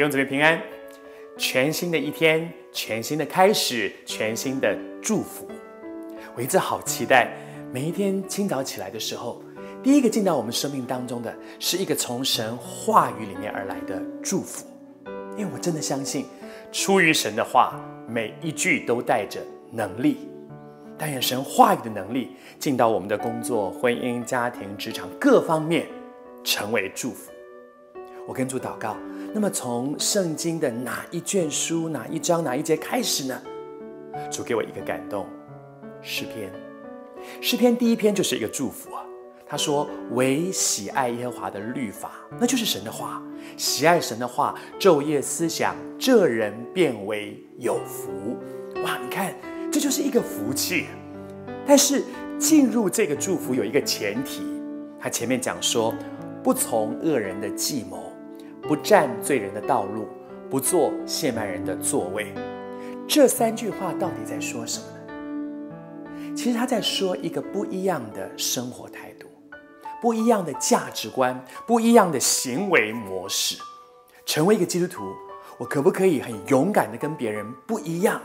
弟兄姊妹平安，全新的一天，全新的开始，全新的祝福。我一直好期待每一天清早起来的时候，第一个进到我们生命当中的是一个从神话语里面而来的祝福，因为我真的相信，出于神的话，每一句都带着能力。但愿神话语的能力进到我们的工作、婚姻、家庭、职场各方面，成为祝福。我跟主祷告。那么从圣经的哪一卷书、哪一章、哪一节开始呢？主给我一个感动，诗篇。诗篇第一篇就是一个祝福啊。他说：“唯喜爱耶和华的律法，那就是神的话。喜爱神的话，昼夜思想，这人变为有福。”哇，你看，这就是一个福气。但是进入这个祝福有一个前提，他前面讲说：“不从恶人的计谋。”不占罪人的道路，不做亵慢人的座位。这三句话到底在说什么呢？其实他在说一个不一样的生活态度，不一样的价值观，不一样的行为模式。成为一个基督徒，我可不可以很勇敢的跟别人不一样？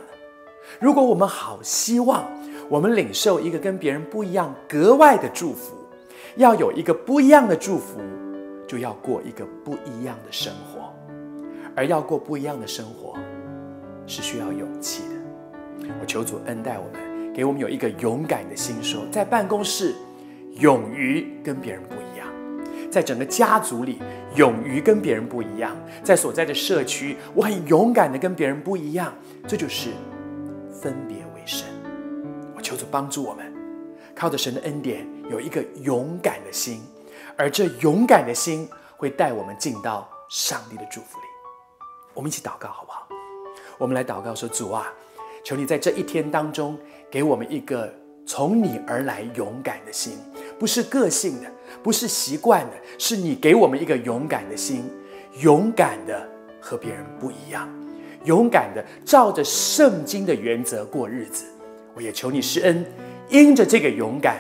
如果我们好希望我们领受一个跟别人不一样、格外的祝福，要有一个不一样的祝福。就要过一个不一样的生活，而要过不一样的生活，是需要勇气的。我求主恩待我们，给我们有一个勇敢的心，说在办公室勇于跟别人不一样，在整个家族里勇于跟别人不一样，在所在的社区，我很勇敢的跟别人不一样。这就是分别为圣。我求主帮助我们，靠着神的恩典，有一个勇敢的心。而这勇敢的心会带我们进到上帝的祝福里。我们一起祷告，好不好？我们来祷告说：“主啊，求你在这一天当中给我们一个从你而来勇敢的心，不是个性的，不是习惯的，是你给我们一个勇敢的心，勇敢的和别人不一样，勇敢的照着圣经的原则过日子。我也求你施恩，因着这个勇敢，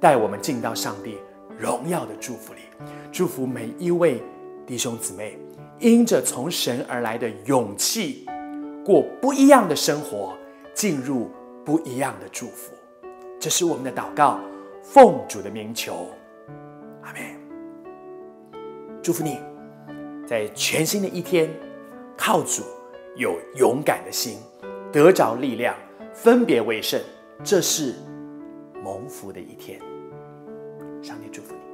带我们进到上帝。”荣耀的祝福里，祝福每一位弟兄姊妹，因着从神而来的勇气，过不一样的生活，进入不一样的祝福。这是我们的祷告，奉主的名求，阿门。祝福你，在全新的一天，靠主有勇敢的心，得着力量，分别为圣。这是蒙福的一天。上帝祝福你。